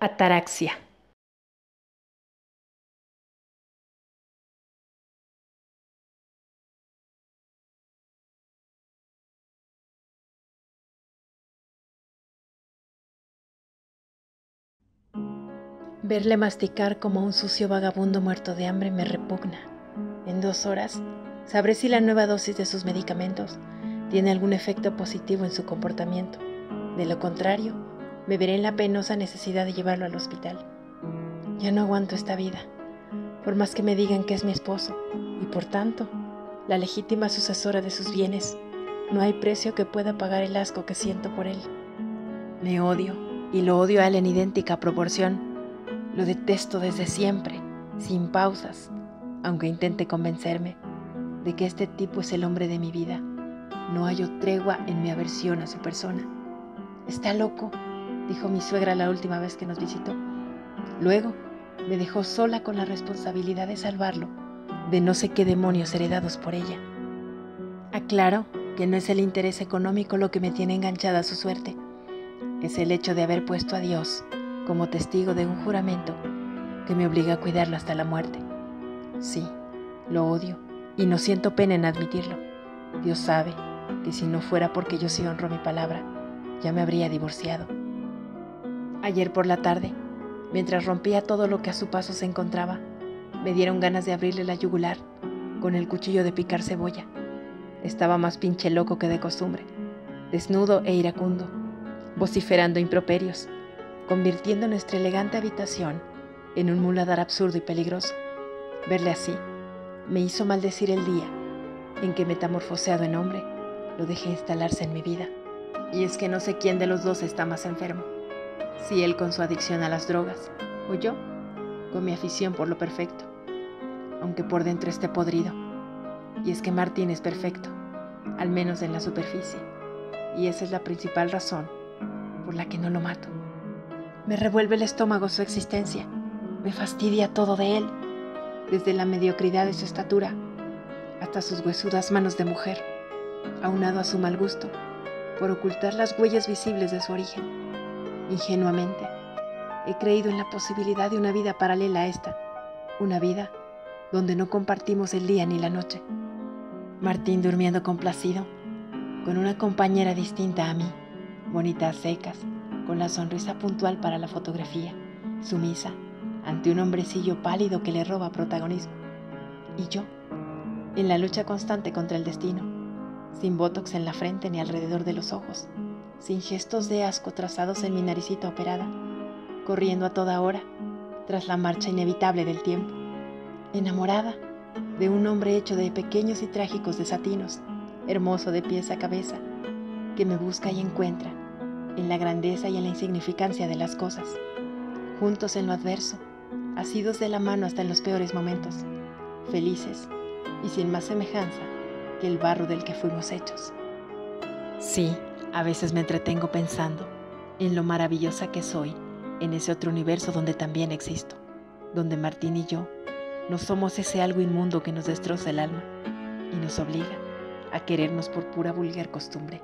Ataraxia. Verle masticar como un sucio vagabundo muerto de hambre me repugna. En dos horas sabré si la nueva dosis de sus medicamentos tiene algún efecto positivo en su comportamiento. De lo contrario, me veré en la penosa necesidad de llevarlo al hospital. Ya no aguanto esta vida, por más que me digan que es mi esposo, y por tanto, la legítima sucesora de sus bienes. No hay precio que pueda pagar el asco que siento por él. Me odio, y lo odio a él en idéntica proporción. Lo detesto desde siempre, sin pausas, aunque intente convencerme de que este tipo es el hombre de mi vida. No hallo tregua en mi aversión a su persona. Está loco dijo mi suegra la última vez que nos visitó. Luego me dejó sola con la responsabilidad de salvarlo de no sé qué demonios heredados por ella. Aclaro que no es el interés económico lo que me tiene enganchada a su suerte, es el hecho de haber puesto a Dios como testigo de un juramento que me obliga a cuidarlo hasta la muerte. Sí, lo odio y no siento pena en admitirlo. Dios sabe que si no fuera porque yo sí honro mi palabra, ya me habría divorciado. Ayer por la tarde, mientras rompía todo lo que a su paso se encontraba, me dieron ganas de abrirle la yugular con el cuchillo de picar cebolla. Estaba más pinche loco que de costumbre, desnudo e iracundo, vociferando improperios, convirtiendo nuestra elegante habitación en un muladar absurdo y peligroso. Verle así me hizo maldecir el día en que metamorfoseado en hombre lo dejé instalarse en mi vida. Y es que no sé quién de los dos está más enfermo si él con su adicción a las drogas, o yo con mi afición por lo perfecto, aunque por dentro esté podrido. Y es que Martín es perfecto, al menos en la superficie, y esa es la principal razón por la que no lo mato. Me revuelve el estómago su existencia, me fastidia todo de él, desde la mediocridad de su estatura hasta sus huesudas manos de mujer, aunado a su mal gusto por ocultar las huellas visibles de su origen. Ingenuamente, he creído en la posibilidad de una vida paralela a esta, una vida donde no compartimos el día ni la noche. Martín durmiendo complacido, con una compañera distinta a mí, bonitas secas, con la sonrisa puntual para la fotografía, sumisa, ante un hombrecillo pálido que le roba protagonismo. Y yo, en la lucha constante contra el destino, sin botox en la frente ni alrededor de los ojos, sin gestos de asco trazados en mi naricita operada, corriendo a toda hora, tras la marcha inevitable del tiempo, enamorada de un hombre hecho de pequeños y trágicos desatinos, hermoso de pies a cabeza, que me busca y encuentra en la grandeza y en la insignificancia de las cosas, juntos en lo adverso, asidos de la mano hasta en los peores momentos, felices y sin más semejanza que el barro del que fuimos hechos. Sí, a veces me entretengo pensando en lo maravillosa que soy en ese otro universo donde también existo, donde Martín y yo no somos ese algo inmundo que nos destroza el alma y nos obliga a querernos por pura vulgar costumbre.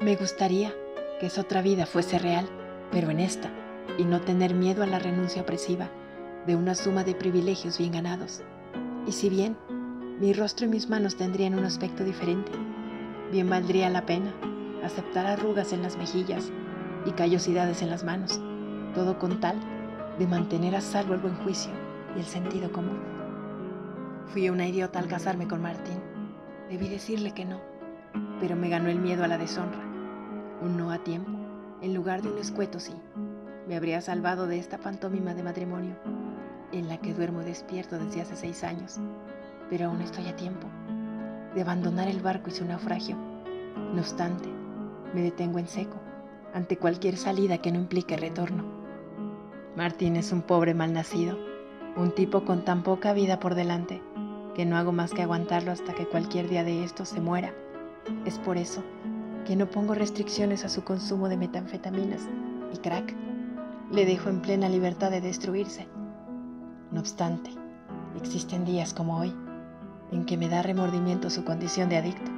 Me gustaría que esa otra vida fuese real, pero en esta, y no tener miedo a la renuncia opresiva de una suma de privilegios bien ganados. Y si bien mi rostro y mis manos tendrían un aspecto diferente, bien valdría la pena aceptar arrugas en las mejillas y callosidades en las manos, todo con tal de mantener a salvo el buen juicio y el sentido común. Fui una idiota al casarme con Martín. Debí decirle que no, pero me ganó el miedo a la deshonra. Un no a tiempo, en lugar de un escueto sí, me habría salvado de esta pantomima de matrimonio, en la que duermo despierto desde hace seis años, pero aún estoy a tiempo de abandonar el barco y su naufragio. No obstante, me detengo en seco ante cualquier salida que no implique retorno. Martín es un pobre malnacido, un tipo con tan poca vida por delante, que no hago más que aguantarlo hasta que cualquier día de estos se muera. Es por eso que no pongo restricciones a su consumo de metanfetaminas y crack. Le dejo en plena libertad de destruirse. No obstante, existen días como hoy en que me da remordimiento su condición de adicto,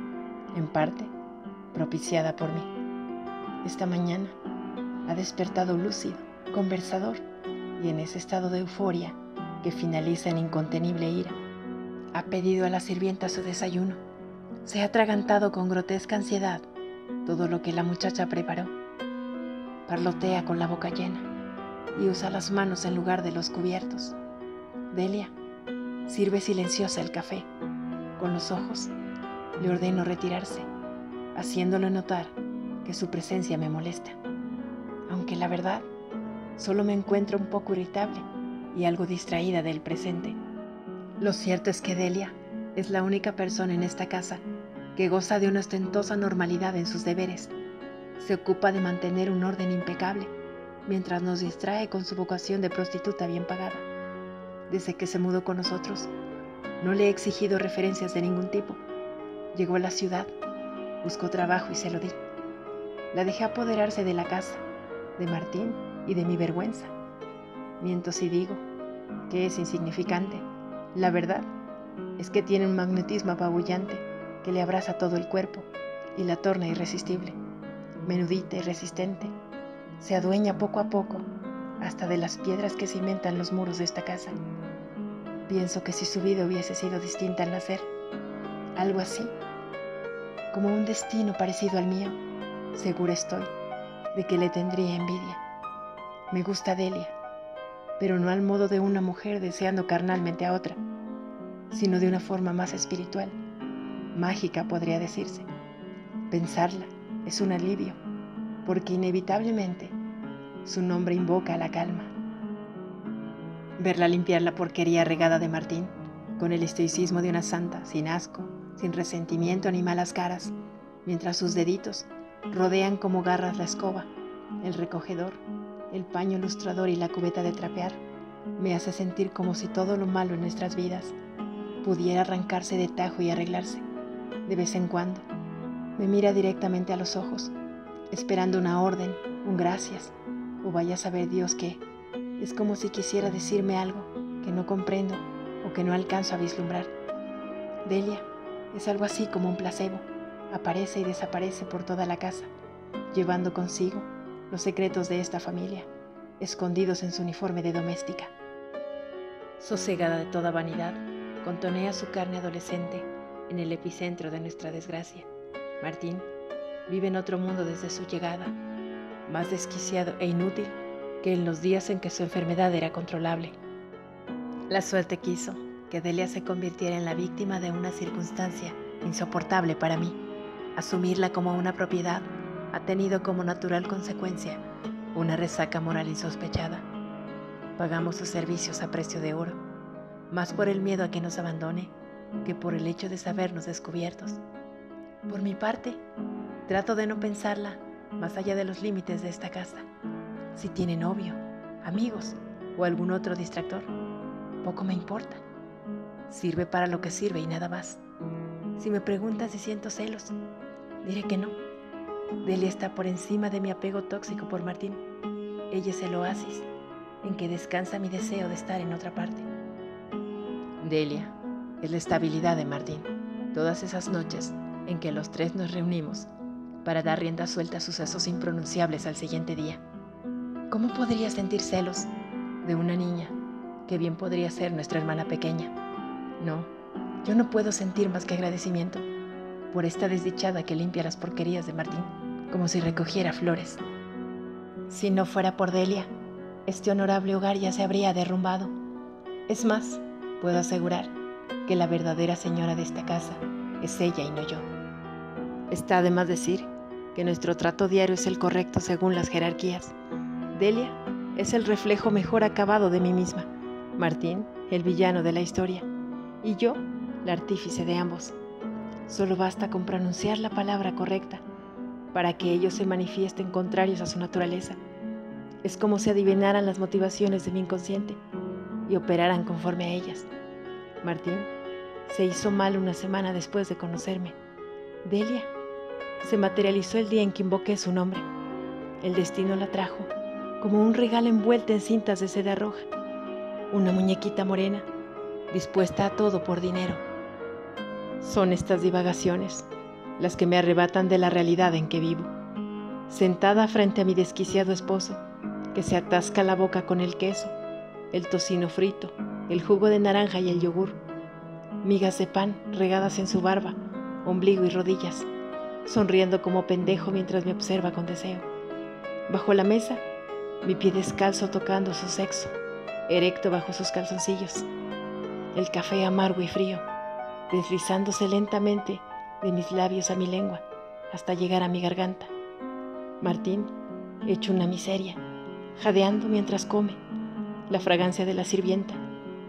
en parte propiciada por mí. Esta mañana ha despertado lúcido, conversador y en ese estado de euforia que finaliza en incontenible ira. Ha pedido a la sirvienta su desayuno. Se ha atragantado con grotesca ansiedad todo lo que la muchacha preparó. Parlotea con la boca llena y usa las manos en lugar de los cubiertos. Delia sirve silenciosa el café. Con los ojos le ordeno retirarse, haciéndole notar que su presencia me molesta. Aunque la verdad, solo me encuentro un poco irritable y algo distraída del presente. Lo cierto es que Delia es la única persona en esta casa que goza de una ostentosa normalidad en sus deberes. Se ocupa de mantener un orden impecable, mientras nos distrae con su vocación de prostituta bien pagada. Desde que se mudó con nosotros, no le he exigido referencias de ningún tipo. Llegó a la ciudad, buscó trabajo y se lo di. La dejé apoderarse de la casa, de Martín y de mi vergüenza. Miento si digo que es insignificante. La verdad es que tiene un magnetismo apabullante que le abraza todo el cuerpo y la torna irresistible, menudita y resistente. Se adueña poco a poco hasta de las piedras que cimentan los muros de esta casa. Pienso que si su vida hubiese sido distinta al nacer, algo así, como un destino parecido al mío, segura estoy de que le tendría envidia. Me gusta Delia, pero no al modo de una mujer deseando carnalmente a otra, sino de una forma más espiritual mágica podría decirse. Pensarla es un alivio, porque inevitablemente su nombre invoca la calma. Verla limpiar la porquería regada de Martín, con el estoicismo de una santa, sin asco, sin resentimiento ni malas caras, mientras sus deditos rodean como garras la escoba, el recogedor, el paño lustrador y la cubeta de trapear, me hace sentir como si todo lo malo en nuestras vidas pudiera arrancarse de tajo y arreglarse de vez en cuando. Me mira directamente a los ojos, esperando una orden, un gracias, o vaya a saber Dios qué. Es como si quisiera decirme algo que no comprendo o que no alcanzo a vislumbrar. Delia es algo así como un placebo. Aparece y desaparece por toda la casa, llevando consigo los secretos de esta familia, escondidos en su uniforme de doméstica. Sosegada de toda vanidad, contonea su carne adolescente en el epicentro de nuestra desgracia. Martín vive en otro mundo desde su llegada, más desquiciado e inútil que en los días en que su enfermedad era controlable. La suerte quiso que Delia se convirtiera en la víctima de una circunstancia insoportable para mí. Asumirla como una propiedad ha tenido como natural consecuencia una resaca moral insospechada. Pagamos sus servicios a precio de oro, más por el miedo a que nos abandone que por el hecho de sabernos descubiertos. Por mi parte, trato de no pensarla más allá de los límites de esta casa. Si tiene novio, amigos o algún otro distractor, poco me importa. Sirve para lo que sirve y nada más. Si me preguntas si siento celos, diré que no. Delia está por encima de mi apego tóxico por Martín. Ella es el oasis en que descansa mi deseo de estar en otra parte. Delia, es la estabilidad de Martín. Todas esas noches en que los tres nos reunimos para dar rienda suelta a sucesos impronunciables al siguiente día. ¿Cómo podría sentir celos de una niña que bien podría ser nuestra hermana pequeña? No, yo no puedo sentir más que agradecimiento por esta desdichada que limpia las porquerías de Martín, como si recogiera flores. Si no fuera por Delia, este honorable hogar ya se habría derrumbado. Es más, puedo asegurar que la verdadera señora de esta casa es ella y no yo. Está además decir que nuestro trato diario es el correcto según las jerarquías. Delia es el reflejo mejor acabado de mí misma. Martín, el villano de la historia. Y yo, la artífice de ambos. Solo basta con pronunciar la palabra correcta para que ellos se manifiesten contrarios a su naturaleza. Es como si adivinaran las motivaciones de mi inconsciente y operaran conforme a ellas. Martín se hizo mal una semana después de conocerme. Delia se materializó el día en que invoqué su nombre. El destino la trajo como un regalo envuelto en cintas de seda roja, una muñequita morena, dispuesta a todo por dinero. Son estas divagaciones las que me arrebatan de la realidad en que vivo. Sentada frente a mi desquiciado esposo, que se atasca la boca con el queso, el tocino frito, el jugo de naranja y el yogur, migas de pan regadas en su barba, ombligo y rodillas, sonriendo como pendejo mientras me observa con deseo. Bajo la mesa, mi pie descalzo tocando su sexo, erecto bajo sus calzoncillos, el café amargo y frío, deslizándose lentamente de mis labios a mi lengua hasta llegar a mi garganta. Martín, hecho una miseria, jadeando mientras come, la fragancia de la sirvienta,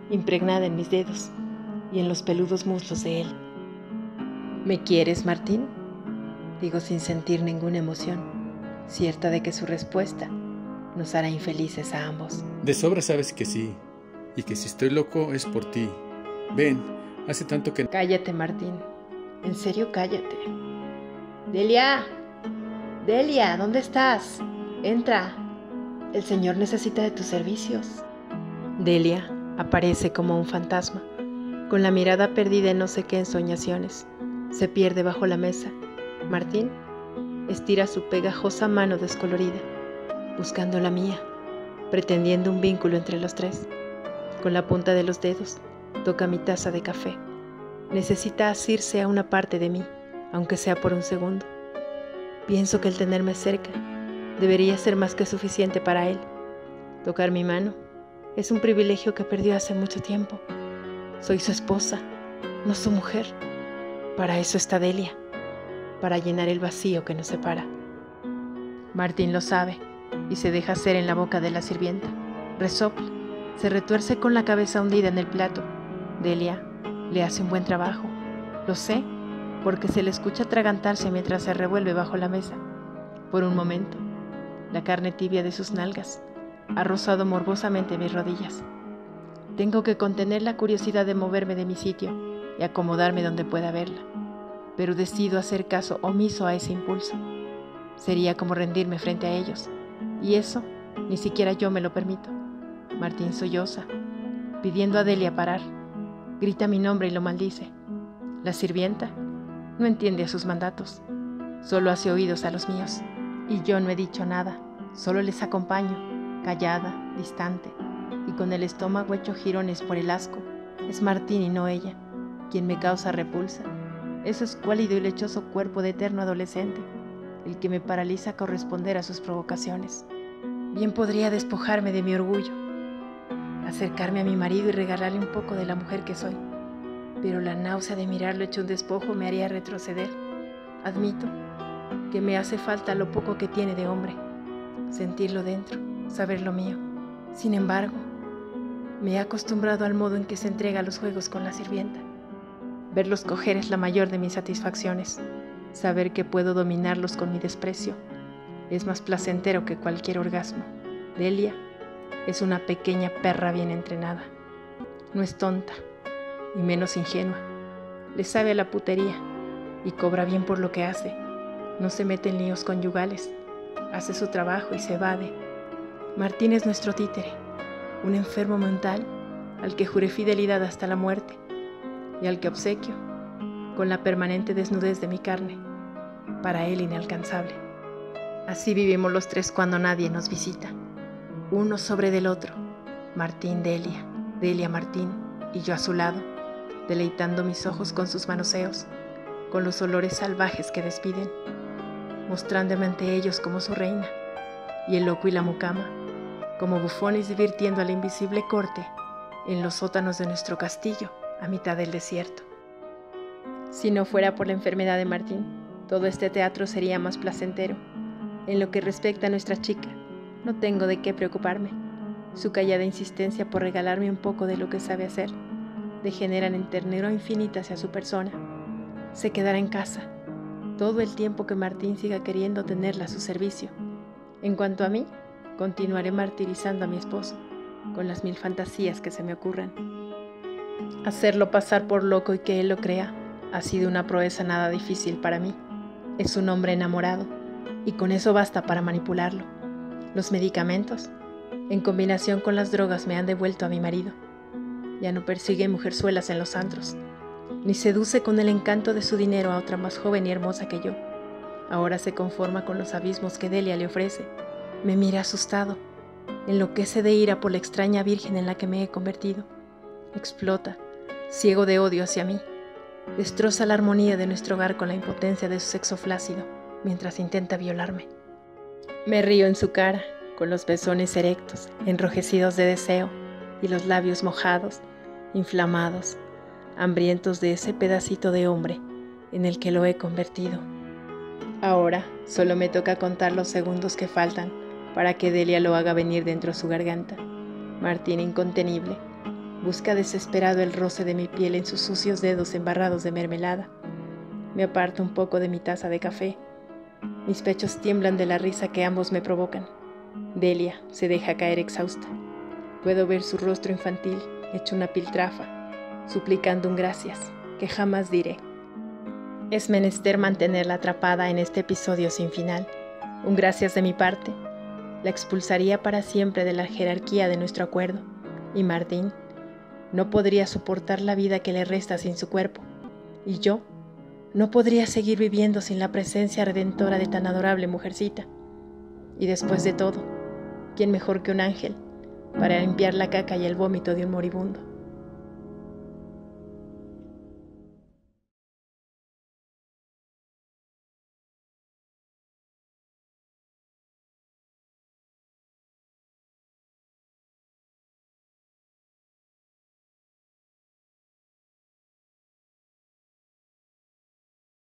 impregnada en mis dedos y en los peludos muslos de él. ¿Me quieres, Martín? Digo sin sentir ninguna emoción, cierta de que su respuesta nos hará infelices a ambos. De sobra sabes que sí, y que si estoy loco es por ti. Ven, hace tanto que... Cállate, Martín. En serio, cállate. Delia. Delia, ¿dónde estás? Entra. El Señor necesita de tus servicios. Delia aparece como un fantasma, con la mirada perdida en no sé qué ensoñaciones. Se pierde bajo la mesa. Martín estira su pegajosa mano descolorida, buscando la mía, pretendiendo un vínculo entre los tres. Con la punta de los dedos toca mi taza de café. Necesita asirse a una parte de mí, aunque sea por un segundo. Pienso que el tenerme cerca debería ser más que suficiente para él. Tocar mi mano es un privilegio que perdió hace mucho tiempo. Soy su esposa, no su mujer. Para eso está Delia, para llenar el vacío que nos separa. Martín lo sabe y se deja hacer en la boca de la sirvienta. Resopla, se retuerce con la cabeza hundida en el plato. Delia le hace un buen trabajo. Lo sé, porque se le escucha atragantarse mientras se revuelve bajo la mesa. Por un momento, la carne tibia de sus nalgas ha rozado morbosamente mis rodillas. Tengo que contener la curiosidad de moverme de mi sitio y acomodarme donde pueda verla, pero decido hacer caso omiso a ese impulso. Sería como rendirme frente a ellos, y eso ni siquiera yo me lo permito. Martín solloza, pidiendo a Delia parar. Grita mi nombre y lo maldice. La sirvienta no entiende a sus mandatos, solo hace oídos a los míos. Y yo no he dicho nada, solo les acompaño, callada, distante, y con el estómago hecho jirones por el asco. Es Martín y no ella, quien me causa repulsa. Ese escuálido y lechoso cuerpo de eterno adolescente, el que me paraliza a corresponder a sus provocaciones. Bien podría despojarme de mi orgullo, acercarme a mi marido y regalarle un poco de la mujer que soy, pero la náusea de mirarlo hecho un despojo me haría retroceder. Admito que me hace falta lo poco que tiene de hombre, sentirlo dentro, saber lo mío. Sin embargo, me he acostumbrado al modo en que se entrega los juegos con la sirvienta. Verlos coger es la mayor de mis satisfacciones. Saber que puedo dominarlos con mi desprecio es más placentero que cualquier orgasmo. Delia es una pequeña perra bien entrenada. No es tonta, ni menos ingenua. Le sabe a la putería y cobra bien por lo que hace. No se mete en líos conyugales. Hace su trabajo y se evade. Martín es nuestro títere, un enfermo mental al que juré fidelidad hasta la muerte y al que obsequio con la permanente desnudez de mi carne, para él inalcanzable. Así vivimos los tres cuando nadie nos visita, uno sobre del otro, Martín Delia, Delia Martín y yo a su lado, deleitando mis ojos con sus manoseos, con los olores salvajes que despiden, mostrándome ante ellos como su reina, y el loco y la mucama, como bufones divirtiendo a la invisible corte en los sótanos de nuestro castillo a mitad del desierto. Si no fuera por la enfermedad de Martín, todo este teatro sería más placentero. En lo que respecta a nuestra chica, no tengo de qué preocuparme. Su callada insistencia por regalarme un poco de lo que sabe hacer degeneran en ternero infinita hacia su persona. Se quedará en casa todo el tiempo que Martín siga queriendo tenerla a su servicio. En cuanto a mí, continuaré martirizando a mi esposo con las mil fantasías que se me ocurran. Hacerlo pasar por loco y que él lo crea ha sido una proeza nada difícil para mí. Es un hombre enamorado y con eso basta para manipularlo. Los medicamentos, en combinación con las drogas, me han devuelto a mi marido. Ya no persigue mujerzuelas en los antros, ni seduce con el encanto de su dinero a otra más joven y hermosa que yo. Ahora se conforma con los abismos que Delia le ofrece. Me mira asustado, enloquece de ira por la extraña virgen en la que me he convertido. Explota, ciego de odio hacia mí. Destroza la armonía de nuestro hogar con la impotencia de su sexo flácido, mientras intenta violarme. Me río en su cara, con los besones erectos, enrojecidos de deseo, y los labios mojados, inflamados, hambrientos de ese pedacito de hombre en el que lo he convertido. Ahora solo me toca contar los segundos que faltan para que Delia lo haga venir dentro de su garganta. Martín incontenible busca desesperado el roce de mi piel en sus sucios dedos embarrados de mermelada. Me aparto un poco de mi taza de café. Mis pechos tiemblan de la risa que ambos me provocan. Delia se deja caer exhausta. Puedo ver su rostro infantil, hecho una piltrafa, suplicando un gracias, que jamás diré. Es menester mantenerla atrapada en este episodio sin final. Un gracias de mi parte. La expulsaría para siempre de la jerarquía de nuestro acuerdo. Y Martín no podría soportar la vida que le resta sin su cuerpo. Y yo no podría seguir viviendo sin la presencia redentora de tan adorable mujercita. Y después de todo, ¿quién mejor que un ángel para limpiar la caca y el vómito de un moribundo?